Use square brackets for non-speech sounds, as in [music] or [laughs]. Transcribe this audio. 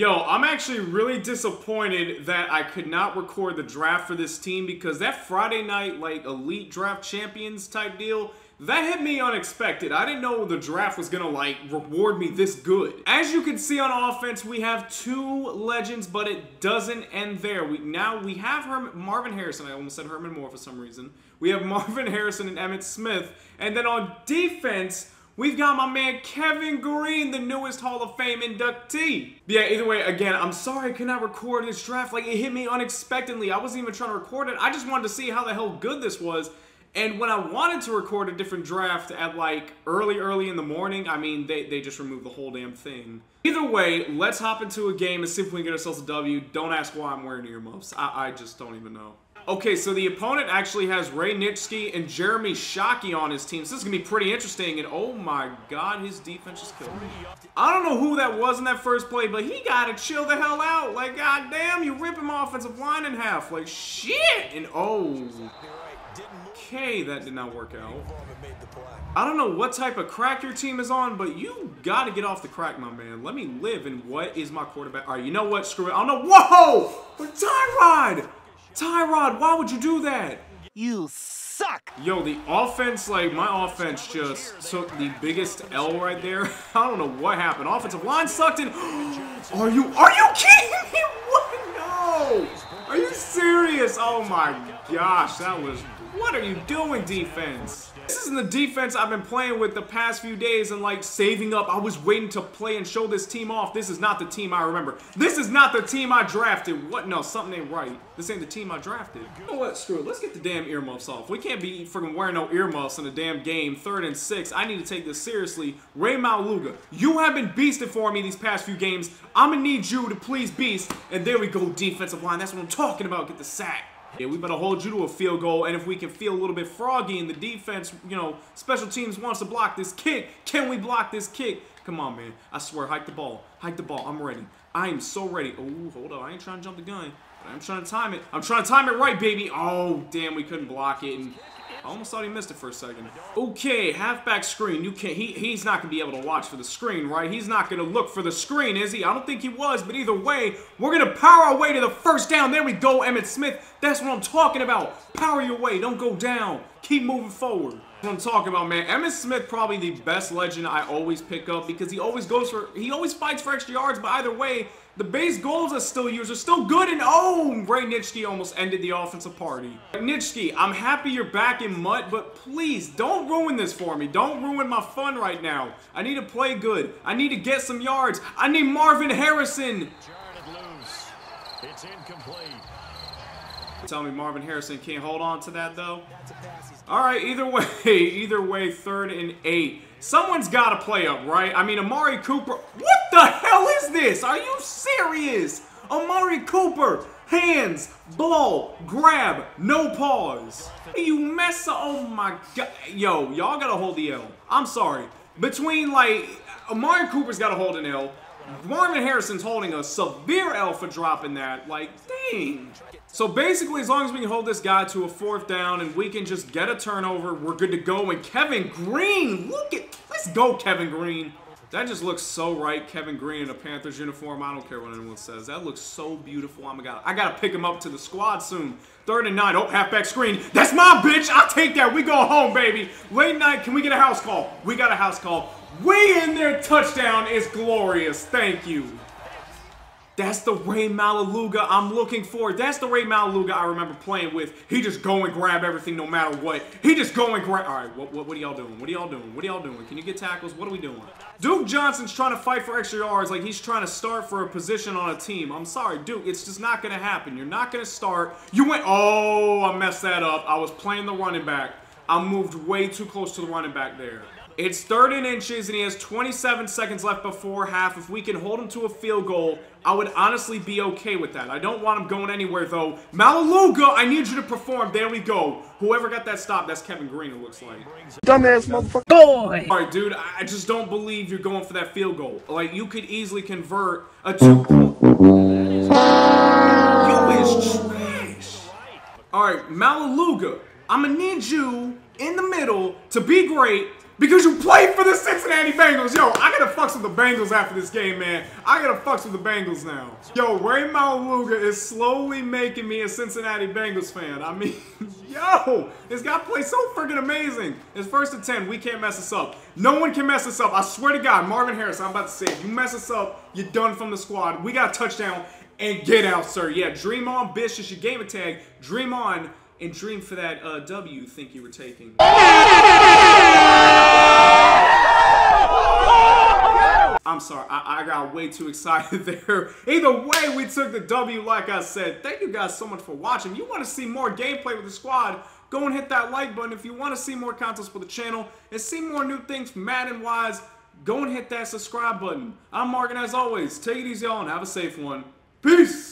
Yo, I'm actually really disappointed that I could not record the draft for this team because that Friday night, like, elite draft champions type deal, that hit me unexpected. I didn't know the draft was gonna, like, reward me this good. As you can see on offense, we have two legends, but it doesn't end there. We Now, we have Herman, Marvin Harrison. I almost said Herman Moore for some reason. We have [laughs] Marvin Harrison and Emmitt Smith. And then on defense, We've got my man Kevin Greene, the newest Hall of Fame inductee. Yeah, either way, again, I'm sorry I could not record this draft. Like, it hit me unexpectedly. I wasn't even trying to record it. I just wanted to see how the hell good this was. And when I wanted to record a different draft at like early, early in the morning, I mean, they, they just removed the whole damn thing. Either way, let's hop into a game and see if we can get ourselves a W. Don't ask why I'm wearing earmuffs. I, I just don't even know. Okay, so the opponent actually has Ray Nitschke and Jeremy Shockey on his team. So this is going to be pretty interesting. And oh my god, his defense just killed me. I don't know who that was in that first play, but he got to chill the hell out. Like, god damn, you rip him offensive line in half. Like, shit. And oh. Okay, that did not work out. I don't know what type of crack your team is on, but you got to get off the crack, my man. Let me live in what is my quarterback. All right, you know what? Screw it. I don't know. Whoa! Tyrod! Tyrod, why would you do that? You suck! Yo, the offense, like, my offense just took the biggest L right there. [laughs] I don't know what happened. Offensive line sucked in. [gasps] Are you, are you kidding me? [laughs] What? No! Are you serious? Oh my gosh, that was, what are you doing, defense? This isn't the defense I've been playing with the past few days and like saving up. I was waiting to play and show this team off. This is not the team I remember. This is not the team I drafted. What? No, something ain't right. This ain't the team I drafted. You know what? Screw it. Let's get the damn earmuffs off. We can't be freaking wearing no earmuffs in a damn game. Third and six. I need to take this seriously. Rey Maualuga, you have been beasting for me these past few games. I'm gonna need you to please beast. And there we go, defensive line. That's what I'm talking about. Get the sack. Yeah, we better hold you to a field goal, and if we can feel a little bit froggy in the defense, you know, special teams wants to block this kick, can we block this kick? Come on, man. I swear, hike the ball. Hike the ball. I'm ready. I am so ready. Oh, hold up. I ain't trying to jump the gun, but I'm trying to time it. I'm trying to time it right, baby. Oh, damn, we couldn't block it. And I almost thought he missed it for a second. Okay, halfback screen. You can't. He he's not gonna be able to watch for the screen, right? He's not gonna look for the screen, is he? I don't think he was, but either way, we're gonna power our way to the first down. There we go, Emmitt Smith. That's what I'm talking about. Power your way. Don't go down. Keep moving forward. what I'm talking about, man. Emmitt Smith probably the best legend I always pick up because he always goes for. He always fights for extra yards, but either way, the base goals are still used are still good, and oh, Ray Nitschke almost ended the offensive party. Nitschke, I'm happy you're back in MUT, but please, don't ruin this for me. Don't ruin my fun right now. I need to play good. I need to get some yards. I need Marvin Harrison. It's incomplete. Tell me Marvin Harrison can't hold on to that, though? All right, either way, [laughs] either way, third and eight. Someone's got to play up, right? I mean, Amari Cooper. What the hell is this? Are you serious? Amari Cooper. Hands, ball, grab, no pause. You mess up. Oh my god. Yo, y'all got to hold the L. I'm sorry. Between, like, Amari Cooper's got to hold an L. Marvin Harrison's holding a severe L for dropping that. Like, dang. So basically, as long as we can hold this guy to a fourth down and we can just get a turnover, we're good to go. And Kevin Greene, look at, let's go Kevin Greene. That just looks so right, Kevin Greene in a Panthers uniform. I don't care what anyone says. That looks so beautiful. I'm gonna, I gotta pick him up to the squad soon. Third and nine. Oh, halfback screen. That's my bitch. I'll take that. We go home, baby. Late night. Can we get a house call? We got a house call. Way in there. Touchdown is glorious. Thank you. That's the Rey Maualuga I'm looking for. That's the Rey Maualuga I remember playing with. He just go and grab everything no matter what. He just go and grab. All right, what, what, what are y'all doing? What are y'all doing? What are y'all doing? Can you get tackles? What are we doing? Duke Johnson's trying to fight for extra yards like he's trying to start for a position on a team. I'm sorry, Duke. It's just not going to happen. You're not going to start. You went. Oh, I messed that up. I was playing the running back. I moved way too close to the running back there. It's third and inches, and he has 27 seconds left before half. If we can hold him to a field goal, I would honestly be okay with that. I don't want him going anywhere, though. Maualuga, I need you to perform. There we go. Whoever got that stop, that's Kevin Greene, it looks like. Dumbass motherfucker. Boy! All right, dude, I just don't believe you're going for that field goal. Like, you could easily convert a two... You is trash. All right, Maualuga, I'm going to need you in the middle to be great Because you played for the Cincinnati Bengals. Yo, I gotta fucks with the Bengals after this game, man. I gotta fucks with the Bengals now. Yo, Rey Maualuga is slowly making me a Cincinnati Bengals fan. I mean, [laughs] yo, this guy plays so freaking amazing. It's first and 10. We can't mess this up. No one can mess this up. I swear to God, Marvin Harris, I'm about to say, if you mess this up, you're done from the squad. We got a touchdown and get out, sir. Yeah, dream on, bitch. It's your gamer tag. Dream on and dream for that uh, W you think you were taking. I'm sorry, I, I, got way too excited [laughs] there. Either way, we took the W like I said. Thank you guys so much for watching. If you want to see more gameplay with the squad, go and hit that like button. If you want to see more contents for the channel and see more new things Madden-wise, go and hit that subscribe button. I'm Mark, and as always, take it easy, y'all, and have a safe one. Peace!